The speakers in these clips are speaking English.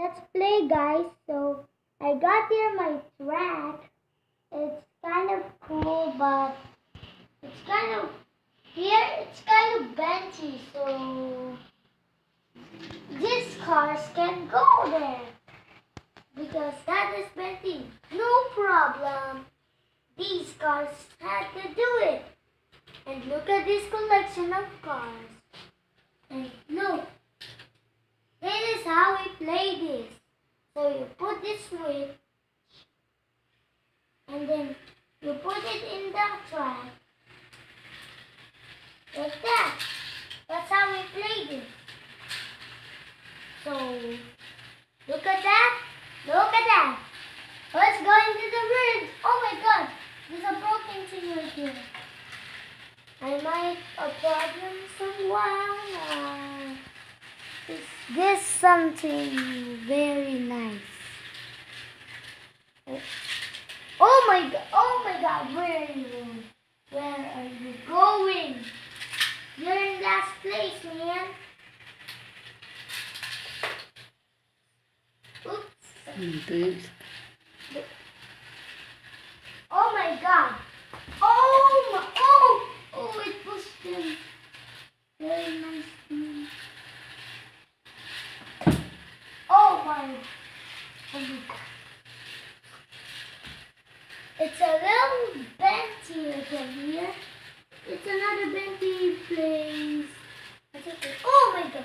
Let's play guys. So I got here my track. It's kind of cool but it's kind of here it's kind of bendy so these cars can go there because that is bendy. No problem. These cars had to do it. And look at this collection of cars. And look. How we play this. So you put this switch and then you put it in the track. Like that. That's how we play this. So look at that. Look at that. Let's go into the room. Oh my god. There's a broken thing right here. I might a problem someone. Is this something very nice? Oh my god! Oh my god! Where are you? Where are you going? You're in last place, man. Oops. Oh my god. Oh my, oh, oh, it pushed him. Very nice. Mm. It's a little bendy again here. It's another bendy place. Oh my god.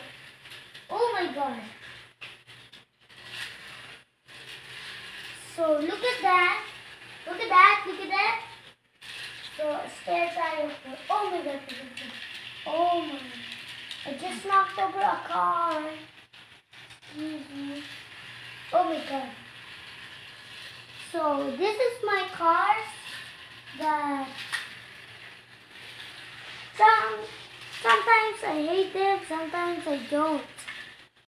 Oh my god. So look at that. Look at that, look at that. So spare tire. for- Oh my god. Oh my. God. I just knocked over a car. Excuse me. Oh my god. So this is my cars that some sometimes I hate them, sometimes I don't.